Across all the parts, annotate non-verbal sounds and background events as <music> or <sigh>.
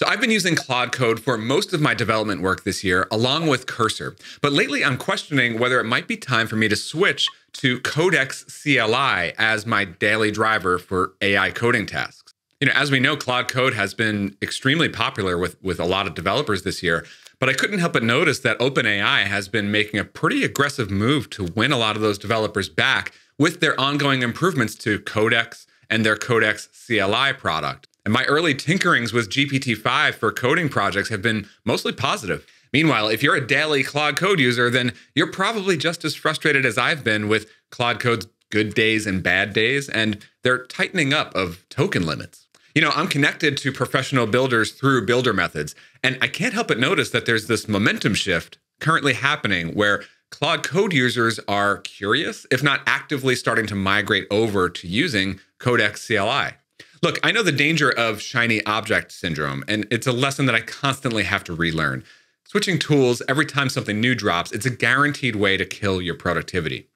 So I've been using Claude Code for most of my development work this year, along with Cursor. But lately I'm questioning whether it might be time for me to switch to Codex CLI as my daily driver for AI coding tasks. You know, as we know, Claude Code has been extremely popular with, with a lot of developers this year, but I couldn't help but notice that OpenAI has been making a pretty aggressive move to win a lot of those developers back with their ongoing improvements to Codex and their Codex CLI product. And my early tinkerings with GPT-5 for coding projects have been mostly positive. Meanwhile, if you're a daily Claude Code user, then you're probably just as frustrated as I've been with Claude Code's good days and bad days, and their tightening up of token limits. You know, I'm connected to professional builders through builder methods, and I can't help but notice that there's this momentum shift currently happening where Claude Code users are curious, if not actively starting to migrate over to using Codex CLI. Look, I know the danger of shiny object syndrome, and it's a lesson that I constantly have to relearn. Switching tools every time something new drops, it's a guaranteed way to kill your productivity.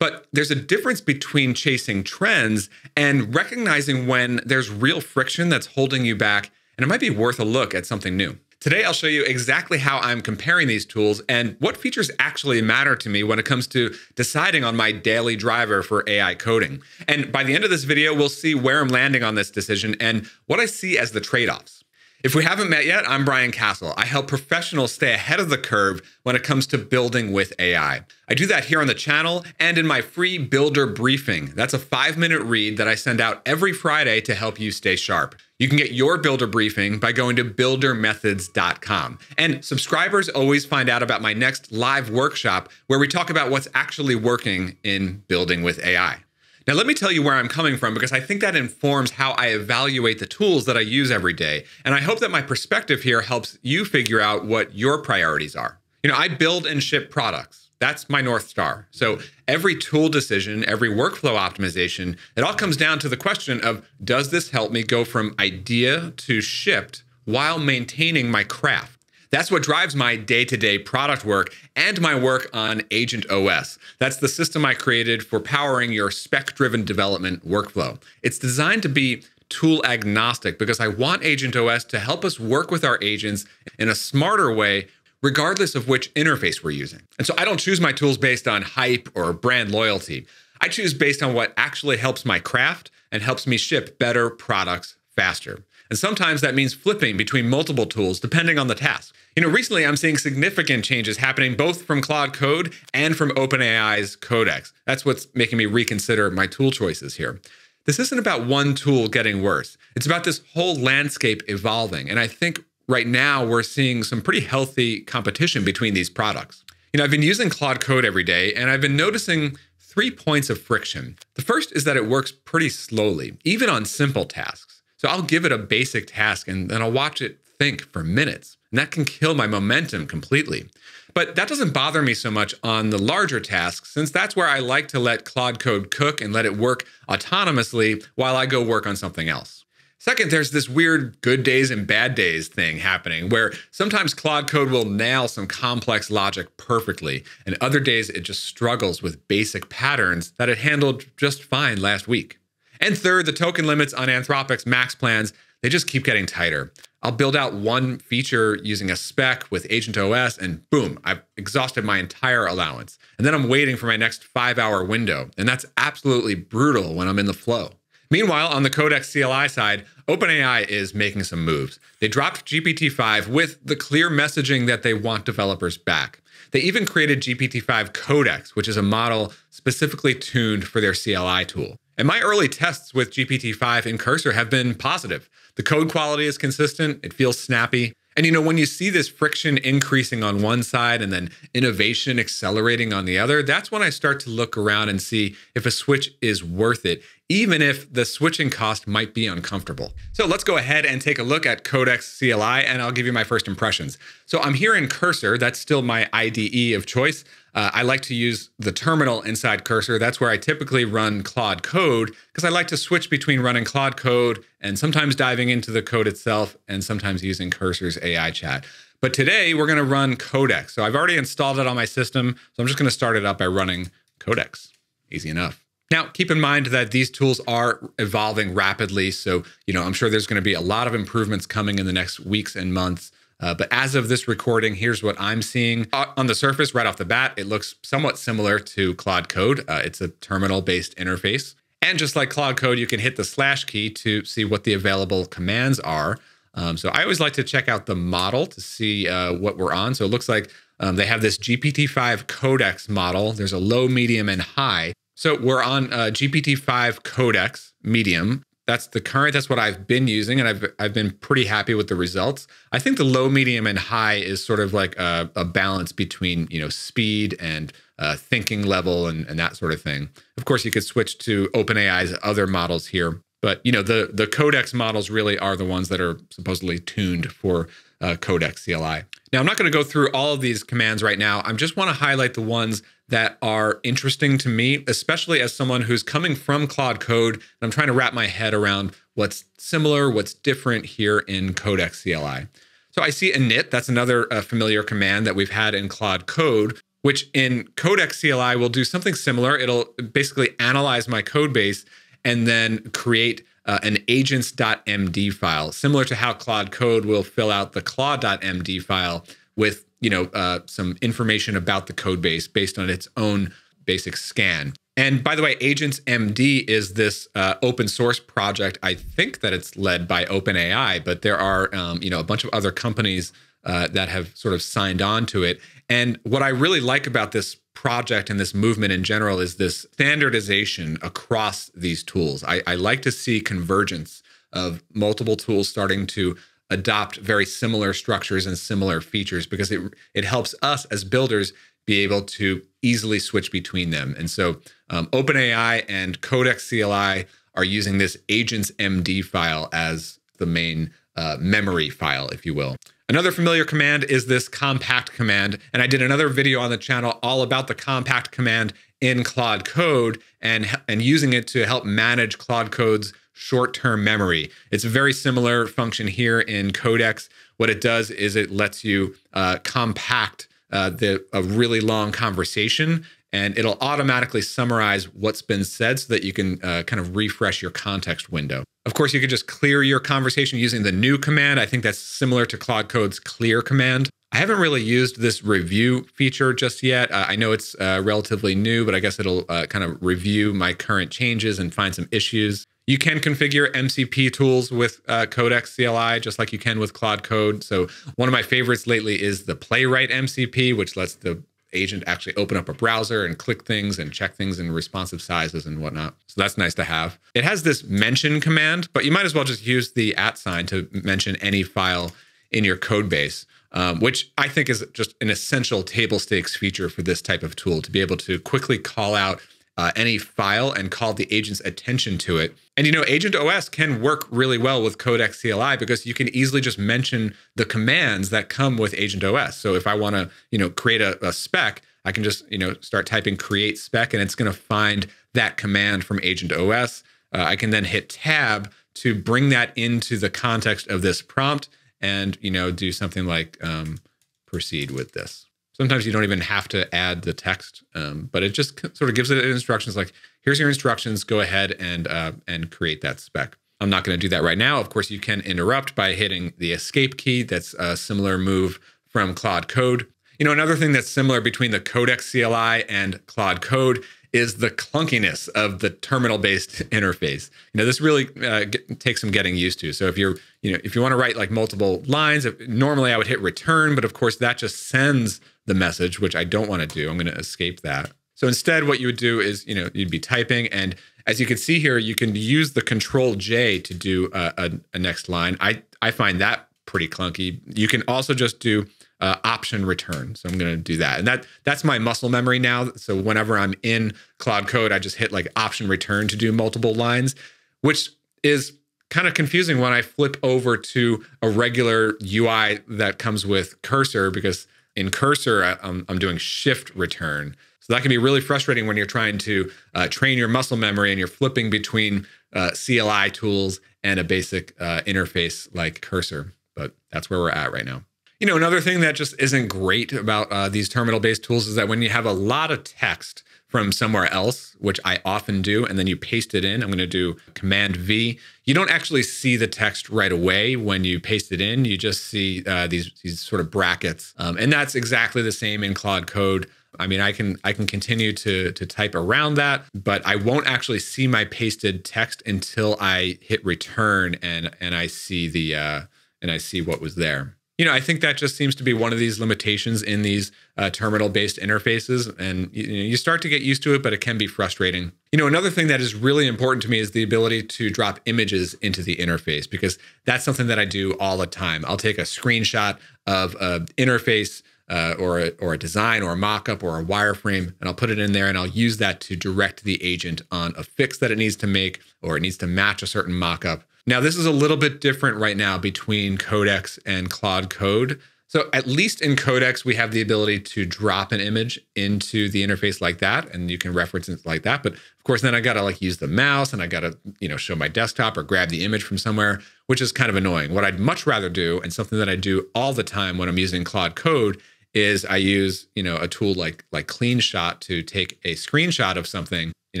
But there's a difference between chasing trends and recognizing when there's real friction that's holding you back, and it might be worth a look at something new. Today, I'll show you exactly how I'm comparing these tools and what features actually matter to me when it comes to deciding on my daily driver for AI coding. And by the end of this video, we'll see where I'm landing on this decision and what I see as the trade offs. If we haven't met yet, I'm Brian Casel. I help professionals stay ahead of the curve when it comes to building with AI. I do that here on the channel and in my free builder briefing. That's a five minute read that I send out every Friday to help you stay sharp. You can get your builder briefing by going to buildermethods.com. And subscribers always find out about my next live workshop where we talk about what's actually working in building with AI. Now, let me tell you where I'm coming from because I think that informs how I evaluate the tools that I use every day. And I hope that my perspective here helps you figure out what your priorities are. You know, I build and ship products. That's my North Star. So every tool decision, every workflow optimization, it all comes down to the question of does this help me go from idea to shipped while maintaining my craft? That's what drives my day to day product work and my work on Agent OS. That's the system I created for powering your spec driven development workflow. It's designed to be tool agnostic because I want Agent OS to help us work with our agents in a smarter way regardless of which interface we're using. And so I don't choose my tools based on hype or brand loyalty. I choose based on what actually helps my craft and helps me ship better products faster. And sometimes that means flipping between multiple tools depending on the task. You know, recently I'm seeing significant changes happening both from Claude Code and from OpenAI's Codex. That's what's making me reconsider my tool choices here. This isn't about one tool getting worse. It's about this whole landscape evolving. And I think right now we're seeing some pretty healthy competition between these products. You know, I've been using Claude Code every day and I've been noticing three points of friction. The first is that it works pretty slowly, even on simple tasks. So I'll give it a basic task and then I'll watch it think for minutes. And that can kill my momentum completely. But that doesn't bother me so much on the larger tasks, since that's where I like to let Claude Code cook and let it work autonomously while I go work on something else. Second, there's this weird good days and bad days thing happening where sometimes Claude Code will nail some complex logic perfectly, and other days it just struggles with basic patterns that it handled just fine last week. And third, the token limits on Anthropic's max plans, they just keep getting tighter. I'll build out one feature using a spec with Agent OS, and boom, I've exhausted my entire allowance. And then I'm waiting for my next five hour window. And that's absolutely brutal when I'm in the flow. Meanwhile, on the Codex CLI side, OpenAI is making some moves. They dropped GPT 5 with the clear messaging that they want developers back. They even created GPT 5 Codex, which is a model specifically tuned for their CLI tool. And my early tests with GPT 5 in Cursor have been positive. The code quality is consistent, it feels snappy. And you know, when you see this friction increasing on one side and then innovation accelerating on the other, that's when I start to look around and see if a switch is worth it, even if the switching cost might be uncomfortable. So let's go ahead and take a look at Codex CLI and I'll give you my first impressions. So I'm here in Cursor, that's still my IDE of choice. Uh, I like to use the terminal inside Cursor. That's where I typically run Claude Code because I like to switch between running Claude Code and sometimes diving into the code itself and sometimes using Cursor's AI chat. But today we're going to run Codex. So I've already installed it on my system. So I'm just going to start it up by running Codex. Easy enough. Now, keep in mind that these tools are evolving rapidly. So, you know, I'm sure there's going to be a lot of improvements coming in the next weeks and months. Uh, but as of this recording, here's what I'm seeing. Uh, on the surface, right off the bat, it looks somewhat similar to Claude Code. Uh, it's a terminal based interface. And just like Claude Code, you can hit the slash key to see what the available commands are. Um, so I always like to check out the model to see uh, what we're on. So it looks like um, they have this GPT-5 Codex model. There's a low, medium, and high. So we're on uh, GPT-5 Codex medium. That's the current. That's what I've been using, and I've I've been pretty happy with the results. I think the low, medium, and high is sort of like a, a balance between you know speed and uh, thinking level and, and that sort of thing. Of course, you could switch to OpenAI's other models here, but you know the the Codex models really are the ones that are supposedly tuned for uh, Codex CLI. Now, I'm not going to go through all of these commands right now. I just want to highlight the ones that are interesting to me, especially as someone who's coming from Claude Code. And I'm trying to wrap my head around what's similar, what's different here in Codex CLI. So I see init, that's another uh, familiar command that we've had in Claude Code, which in Codex CLI will do something similar. It'll basically analyze my code base and then create uh, an agents.md file, similar to how Claude Code will fill out the claude.md file with you know uh, some information about the code base based on its own basic scan. And by the way, Agents MD is this uh, open source project. I think that it's led by OpenAI, but there are um, you know a bunch of other companies uh, that have sort of signed on to it. And what I really like about this project and this movement in general is this standardization across these tools. I, I like to see convergence of multiple tools starting to adopt very similar structures and similar features because it it helps us as builders be able to easily switch between them. And so um, OpenAI and Codex CLI are using this agents MD file as the main uh, memory file, if you will. Another familiar command is this compact command. And I did another video on the channel all about the compact command in Claude Code and, and using it to help manage Claude Code's short-term memory. It's a very similar function here in Codex. What it does is it lets you uh, compact uh, the a really long conversation and it'll automatically summarize what's been said so that you can uh, kind of refresh your context window. Of course, you could just clear your conversation using the new command. I think that's similar to Claude Code's clear command. I haven't really used this review feature just yet. Uh, I know it's uh, relatively new, but I guess it'll uh, kind of review my current changes and find some issues. You can configure MCP tools with uh, Codex CLI, just like you can with Claude Code. So one of my favorites lately is the Playwright MCP, which lets the agent actually open up a browser and click things and check things in responsive sizes and whatnot. So that's nice to have. It has this mention command, but you might as well just use the at sign to mention any file in your code base. Um, which I think is just an essential table stakes feature for this type of tool to be able to quickly call out uh, any file and call the agent's attention to it. And you know, Agent OS can work really well with Codex CLI because you can easily just mention the commands that come with Agent OS. So if I want to, you know, create a, a spec, I can just, you know, start typing create spec and it's going to find that command from Agent OS. Uh, I can then hit tab to bring that into the context of this prompt and, you know, do something like um, proceed with this. Sometimes you don't even have to add the text, um, but it just sort of gives it instructions like, here's your instructions, go ahead and, uh, and create that spec. I'm not going to do that right now. Of course, you can interrupt by hitting the escape key. That's a similar move from Claude Code. You know, another thing that's similar between the Codex CLI and Claude Code is the clunkiness of the terminal-based <laughs> interface. You know, this really uh, get, takes some getting used to. So if you're, you know, if you want to write like multiple lines, if, normally I would hit return, but of course that just sends the message, which I don't want to do. I'm going to escape that. So instead, what you would do is, you know, you'd be typing, and as you can see here, you can use the Control J to do a, a, a next line. I I find that pretty clunky. You can also just do uh, option return. So I'm going to do that. And that that's my muscle memory now. So whenever I'm in Claude Code, I just hit like option return to do multiple lines, which is kind of confusing when I flip over to a regular UI that comes with cursor because in cursor, I'm, I'm doing shift return. So that can be really frustrating when you're trying to uh, train your muscle memory and you're flipping between uh, CLI tools and a basic uh, interface like cursor. But that's where we're at right now. You know, another thing that just isn't great about uh, these terminal based tools is that when you have a lot of text from somewhere else, which I often do, and then you paste it in. I'm going to do Command V. You don't actually see the text right away when you paste it in. You just see uh, these these sort of brackets, um, and that's exactly the same in Claude Code. I mean, I can I can continue to to type around that, but I won't actually see my pasted text until I hit return and and I see the uh, and I see what was there you know, I think that just seems to be one of these limitations in these uh, terminal-based interfaces, and you, you start to get used to it, but it can be frustrating. You know, another thing that is really important to me is the ability to drop images into the interface because that's something that I do all the time. I'll take a screenshot of an interface uh, or a, or a design or a mockup or a wireframe, and I'll put it in there, and I'll use that to direct the agent on a fix that it needs to make, or it needs to match a certain mockup. Now, this is a little bit different right now between Codex and Claude Code. So, at least in Codex, we have the ability to drop an image into the interface like that, and you can reference it like that. But of course, then I got to like use the mouse and I got to, you know, show my desktop or grab the image from somewhere, which is kind of annoying. What I'd much rather do, and something that I do all the time when I'm using Claude Code, is I use, you know, a tool like like CleanShot to take a screenshot of something. You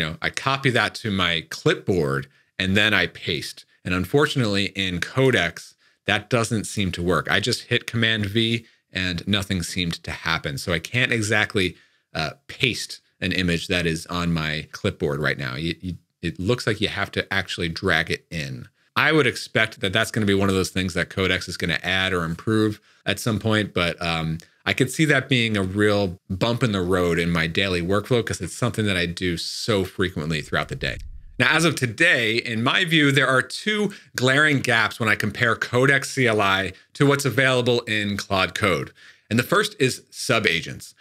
know, I copy that to my clipboard and then I paste. And unfortunately, in Codex, that doesn't seem to work. I just hit Command V and nothing seemed to happen. So I can't exactly uh, paste an image that is on my clipboard right now. You, you, it looks like you have to actually drag it in. I would expect that that's going to be one of those things that Codex is going to add or improve at some point, but um, I could see that being a real bump in the road in my daily workflow because it's something that I do so frequently throughout the day. Now, as of today, in my view, there are two glaring gaps when I compare Codex CLI to what's available in Claude Code. And the first is subagents.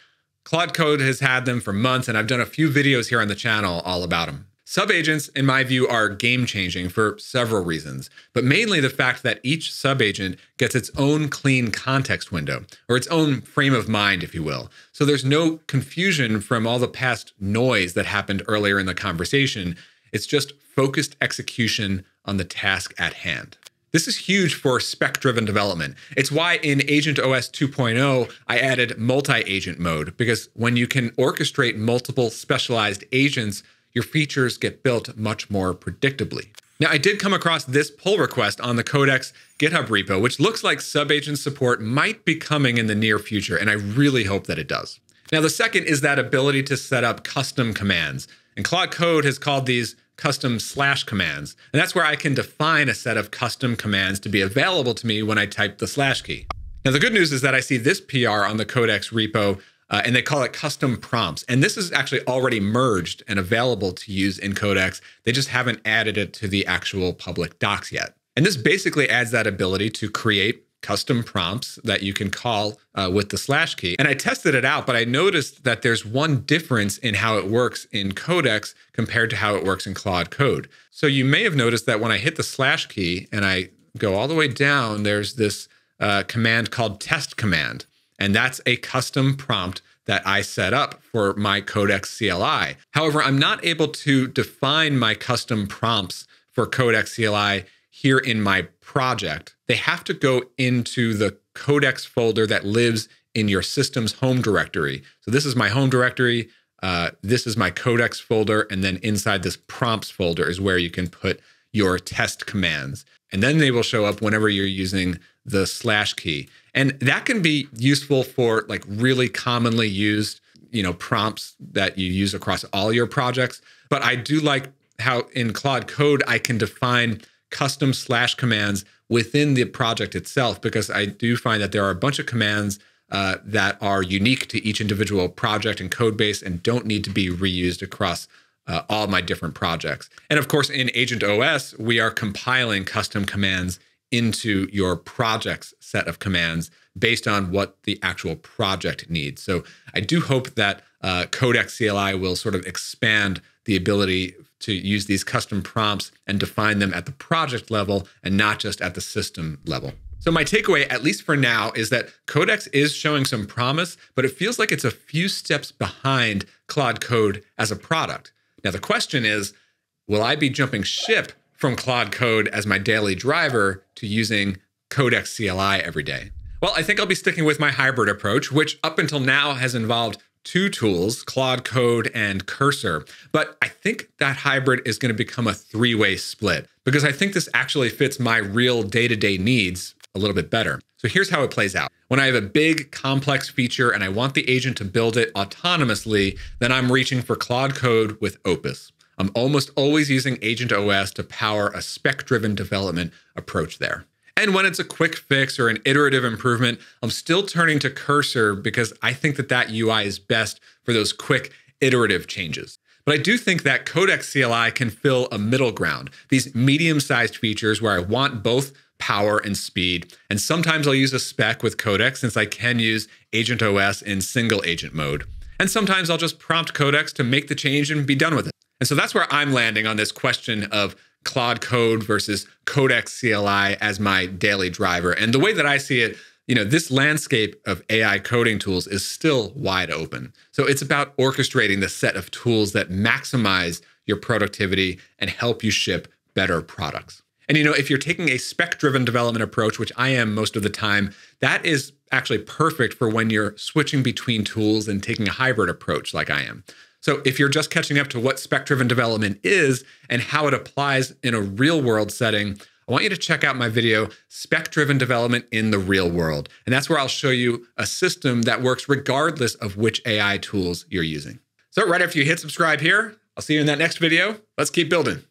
Claude Code has had them for months, and I've done a few videos here on the channel all about them. Subagents, in my view, are game changing for several reasons, but mainly the fact that each subagent gets its own clean context window, or its own frame of mind, if you will. So there's no confusion from all the past noise that happened earlier in the conversation it's just focused execution on the task at hand. This is huge for spec driven development. It's why in Agent OS 2.0, I added multi agent mode, because when you can orchestrate multiple specialized agents, your features get built much more predictably. Now, I did come across this pull request on the Codex GitHub repo, which looks like subagent support might be coming in the near future, and I really hope that it does. Now, the second is that ability to set up custom commands. And Claude Code has called these custom slash commands. And that's where I can define a set of custom commands to be available to me when I type the slash key. Now, the good news is that I see this PR on the Codex repo, uh, and they call it custom prompts. And this is actually already merged and available to use in Codex. They just haven't added it to the actual public docs yet. And this basically adds that ability to create custom prompts that you can call uh, with the slash key. And I tested it out, but I noticed that there's one difference in how it works in Codex compared to how it works in Claude Code. So you may have noticed that when I hit the slash key and I go all the way down, there's this uh, command called test command. And that's a custom prompt that I set up for my Codex CLI. However, I'm not able to define my custom prompts for Codex CLI here in my project, they have to go into the codex folder that lives in your system's home directory. So this is my home directory. Uh, this is my codex folder. And then inside this prompts folder is where you can put your test commands. And then they will show up whenever you're using the slash key. And that can be useful for like really commonly used, you know, prompts that you use across all your projects. But I do like how in Claude Code, I can define custom slash commands within the project itself, because I do find that there are a bunch of commands uh, that are unique to each individual project and code base and don't need to be reused across uh, all my different projects. And of course, in Agent OS, we are compiling custom commands into your project's set of commands based on what the actual project needs. So I do hope that uh, Codex CLI will sort of expand the ability to use these custom prompts and define them at the project level and not just at the system level. So my takeaway, at least for now, is that Codex is showing some promise, but it feels like it's a few steps behind Claude Code as a product. Now the question is, will I be jumping ship from Claude Code as my daily driver to using Codex CLI every day? Well, I think I'll be sticking with my hybrid approach, which up until now has involved two tools, Claude Code and Cursor. But I think that hybrid is going to become a three way split because I think this actually fits my real day to day needs a little bit better. So here's how it plays out. When I have a big complex feature and I want the agent to build it autonomously, then I'm reaching for Claude Code with Opus. I'm almost always using Agent OS to power a spec driven development approach there. And when it's a quick fix or an iterative improvement, I'm still turning to Cursor because I think that that UI is best for those quick iterative changes. But I do think that Codex CLI can fill a middle ground, these medium sized features where I want both power and speed. And sometimes I'll use a spec with Codex since I can use Agent OS in single agent mode. And sometimes I'll just prompt Codex to make the change and be done with it. And so that's where I'm landing on this question of Claude Code versus Codex CLI as my daily driver. And the way that I see it, you know, this landscape of AI coding tools is still wide open. So it's about orchestrating the set of tools that maximize your productivity and help you ship better products. And you know, if you're taking a spec-driven development approach, which I am most of the time, that is actually perfect for when you're switching between tools and taking a hybrid approach like I am. So if you're just catching up to what spec-driven development is and how it applies in a real-world setting, I want you to check out my video, Spec-Driven Development in the Real World. And that's where I'll show you a system that works regardless of which AI tools you're using. So right after you hit subscribe here, I'll see you in that next video. Let's keep building.